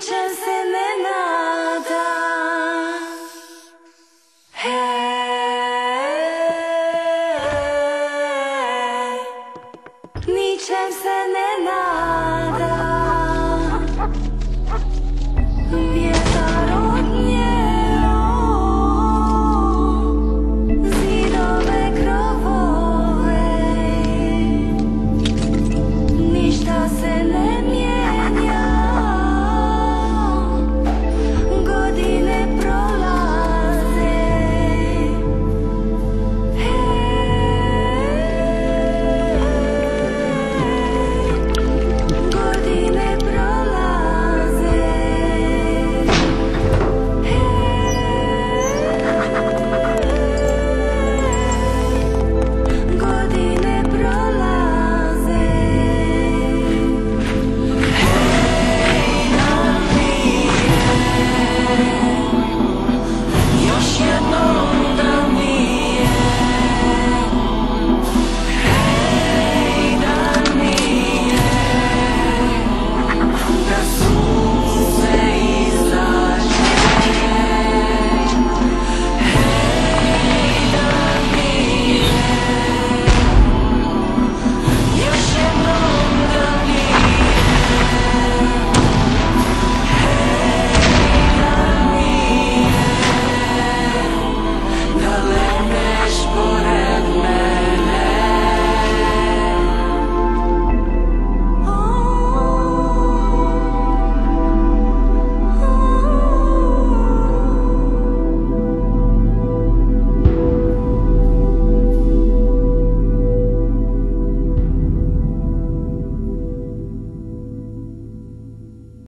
se me nada. Hey, ničem se ne nada.